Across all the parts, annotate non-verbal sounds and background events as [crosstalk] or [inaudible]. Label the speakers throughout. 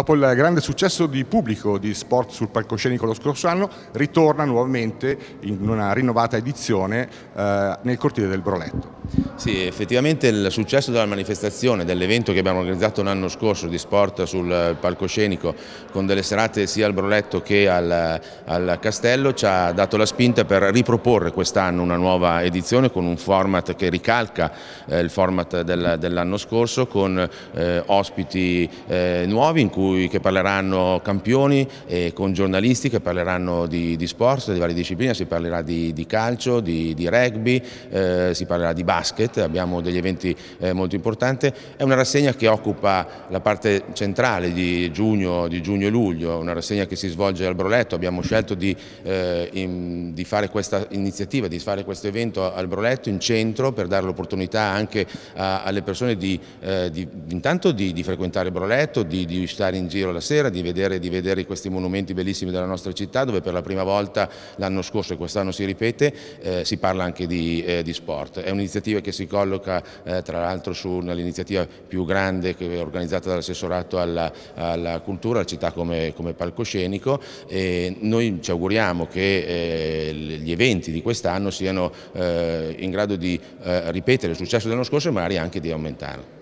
Speaker 1: Dopo il grande successo di pubblico di sport sul palcoscenico lo scorso anno, ritorna nuovamente in una rinnovata edizione eh, nel cortile del Broletto.
Speaker 2: Sì, effettivamente il successo della manifestazione, dell'evento che abbiamo organizzato l'anno scorso di sport sul palcoscenico con delle serate sia al Broletto che al, al Castello ci ha dato la spinta per riproporre quest'anno una nuova edizione con un format che ricalca eh, il format del, dell'anno scorso con eh, ospiti eh, nuovi in cui cui, che parleranno campioni e con giornalisti che parleranno di, di sport, di varie discipline, si parlerà di, di calcio, di, di rugby, eh, si parlerà di basket, abbiamo degli eventi eh, molto importanti. È una rassegna che occupa la parte centrale di giugno, di giugno e luglio, una rassegna che si svolge al Broletto, abbiamo scelto di, eh, in, di fare questa iniziativa, di fare questo evento al Broletto in centro per dare l'opportunità anche a, alle persone di, eh, intanto di, frequentare il Broletto, di, di visitare andare in giro la sera, di vedere, di vedere questi monumenti bellissimi della nostra città dove per la prima volta l'anno scorso e quest'anno si ripete eh, si parla anche di, eh, di sport. È un'iniziativa che si colloca eh, tra l'altro su un'iniziativa più grande organizzata dall'assessorato alla, alla, cultura, alla città come, come, palcoscenico e noi ci auguriamo che eh, gli eventi di quest'anno siano eh, in grado di eh, ripetere il successo dell'anno scorso e magari anche di aumentarlo.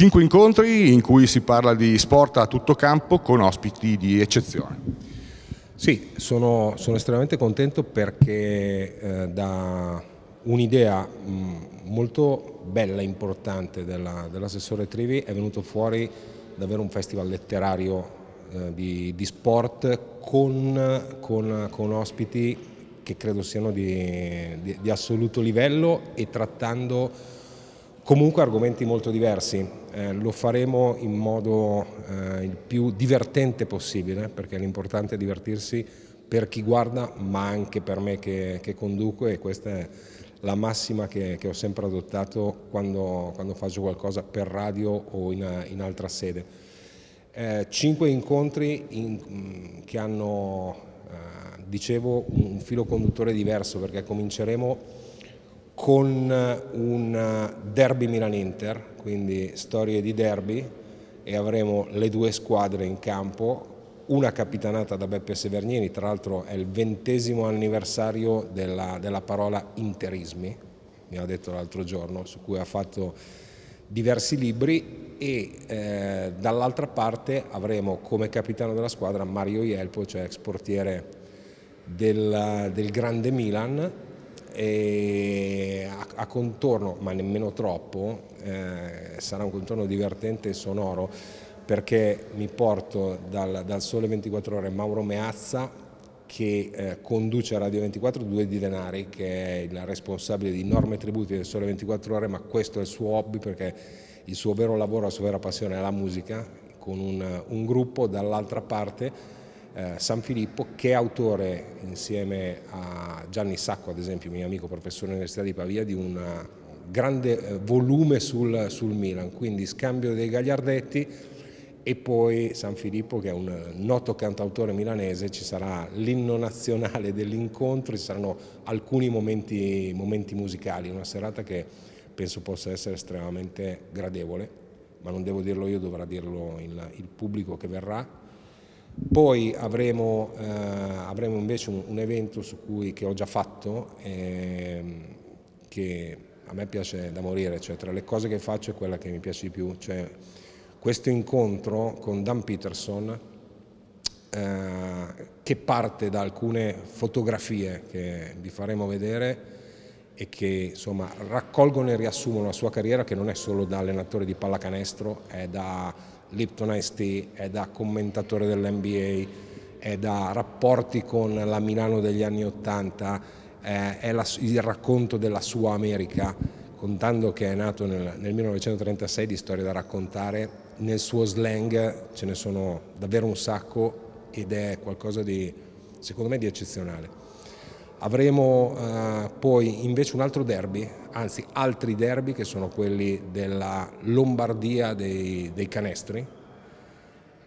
Speaker 1: Cinque incontri in cui si parla di sport a tutto campo con ospiti di eccezione.
Speaker 3: Sì, sono, sono estremamente contento perché eh, da un'idea molto bella e importante dell'assessore dell Trivi è venuto fuori davvero un festival letterario eh, di, di, sport con, con, con, ospiti che credo siano di, di, di assoluto livello e trattando Comunque argomenti molto diversi, eh, lo faremo in modo eh, il più divertente possibile perché l'importante è divertirsi per chi guarda ma anche per me che, che conduco e questa è la massima che, che ho sempre adottato quando, quando, faccio qualcosa per radio o in, in altra sede. Eh, cinque incontri in, che hanno, eh, dicevo, un filo conduttore diverso perché cominceremo con un derby Milan-Inter, quindi storie di derby e avremo le due squadre in campo, una capitanata da Beppe Severnini, tra l'altro è il ventesimo anniversario della, della parola interismi, mi ha detto l'altro giorno, su cui ha fatto diversi libri e eh, dall'altra parte avremo come capitano della squadra Mario Ielpo, cioè ex portiere del, del grande Milan, a, a, contorno, ma nemmeno troppo, eh, sarà un contorno divertente e sonoro perché mi porto dal, dal Sole 24 Ore Mauro Meazza che eh, conduce a Radio 24 Due di Denari che è il responsabile di norme e tributi del Sole 24 Ore ma questo è il suo hobby perché il suo vero lavoro, la sua vera passione è la musica con un, un gruppo dall'altra parte eh, San Filippo che è autore insieme a Gianni Sacco ad esempio mio amico professore all'Università di Pavia di un grande eh, volume sul, sul Milan. Quindi scambio dei gagliardetti e poi San Filippo che è un noto cantautore milanese, ci sarà l'inno nazionale [laughs] dell'incontro, ci saranno alcuni momenti, momenti, musicali, una serata che penso possa essere estremamente gradevole, ma non devo dirlo io, dovrà dirlo il, il pubblico che verrà poi avremo, eh, avremo invece un, un, evento cui, che ho già fatto, ehm, che a me piace da morire, cioè tra le cose che faccio è quella che mi piace di più, cioè questo incontro con Dan Peterson eh, che parte da alcune fotografie che vi faremo vedere e che insomma, raccolgono e riassumono la sua carriera che non è solo da allenatore di pallacanestro, è da Lipton Ice Tea, è da commentatore dell'NBA, è da rapporti con la Milano degli anni Ottanta, è la, il racconto della sua America, contando che è nato nel, nel 1936 di storie da raccontare, nel suo slang ce ne sono davvero un sacco ed è qualcosa di, secondo me, di eccezionale. Avremo eh, poi invece un altro derby, anzi altri derby che sono quelli della Lombardia dei, dei canestri,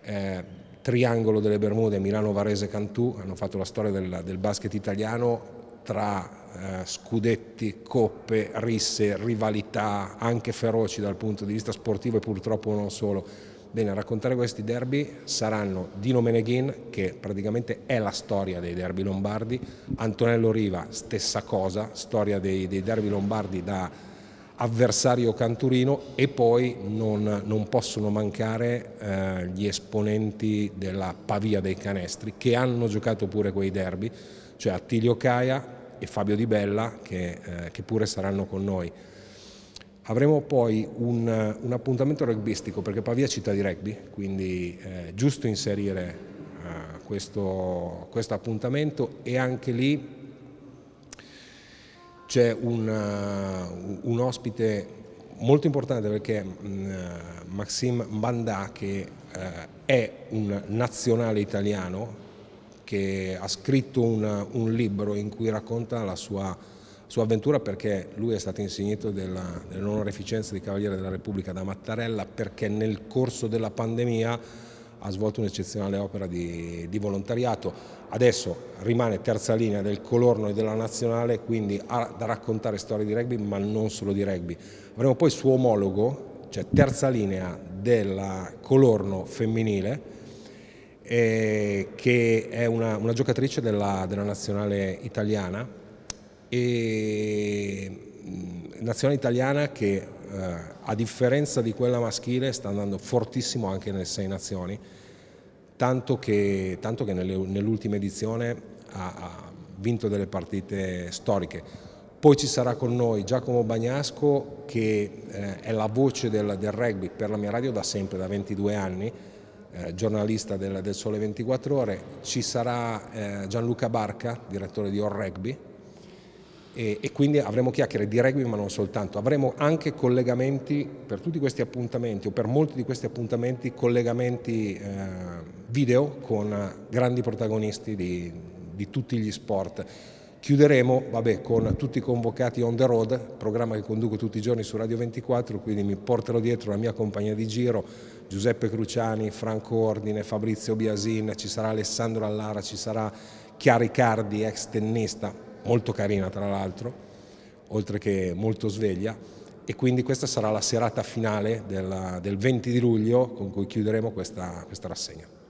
Speaker 3: eh, Triangolo delle Bermude, Milano, Varese, Cantù, hanno fatto la storia del, del basket italiano tra eh, scudetti, coppe, risse, rivalità anche feroci dal punto di vista sportivo e purtroppo non solo, Bene, a raccontare questi derby saranno Dino Meneghin, che praticamente è la storia dei derby lombardi, Antonello Riva, stessa cosa, storia dei, dei derby lombardi da avversario canturino e poi non, non possono mancare eh, gli esponenti della Pavia dei Canestri che hanno giocato pure quei derby, cioè Attilio Caia e Fabio Di Bella che, eh, che pure saranno con noi. Avremo poi un, un, appuntamento rugbistico perché Pavia è città di rugby, quindi è eh, giusto inserire uh, questo, questo, appuntamento e anche lì c'è un, uh, un, ospite molto importante perché uh, Maxime Mbanda che è un nazionale italiano che ha scritto un, un libro in cui racconta la sua sua avventura perché lui è stato insignito della, dell'onoreficenza di Cavaliere della Repubblica da Mattarella perché nel corso della pandemia ha svolto un'eccezionale opera di, di, volontariato. Adesso rimane terza linea del Colorno e della Nazionale, quindi ha da raccontare storie di rugby, ma non solo di rugby. Avremo poi suo omologo, cioè terza linea della Colorno femminile, eh, che è una, una giocatrice della, della Nazionale italiana, e nazionale italiana che eh, a differenza di quella maschile sta andando fortissimo anche nelle sei nazioni, tanto che, tanto che nell'ultima edizione ha, ha, vinto delle partite storiche. Poi ci sarà con noi Giacomo Bagnasco che eh, è la voce del, del, rugby per la mia radio da sempre, da 22 anni, eh, giornalista del, del, Sole 24 Ore. Ci sarà eh, Gianluca Barca, direttore di All Rugby, e, e, quindi avremo chiacchiere di rugby ma non soltanto, avremo anche collegamenti per tutti questi appuntamenti o per molti di questi appuntamenti collegamenti eh, video con grandi protagonisti di, di tutti gli sport. Chiuderemo vabbè, con tutti i convocati on the road, programma che conduco tutti i giorni su Radio 24, quindi mi porterò dietro la mia compagnia di giro, Giuseppe Cruciani, Franco Ordine, Fabrizio Biasin, ci sarà Alessandro Allara, ci sarà Chiari Cardi, ex tennista, molto carina tra l'altro, oltre che molto sveglia e quindi questa sarà la serata finale del, del 20 di luglio con cui chiuderemo questa, questa rassegna.